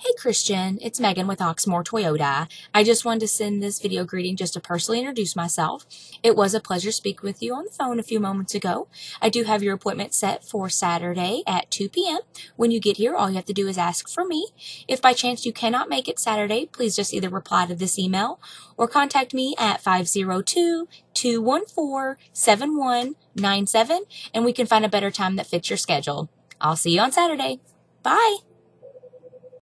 Hey Christian, it's Megan with Oxmoor Toyota. I just wanted to send this video greeting just to personally introduce myself. It was a pleasure speaking with you on the phone a few moments ago. I do have your appointment set for Saturday at 2 p.m. When you get here, all you have to do is ask for me. If by chance you cannot make it Saturday, please just either reply to this email or contact me at 502 214 7197 and we can find a better time that fits your schedule. I'll see you on Saturday. Bye.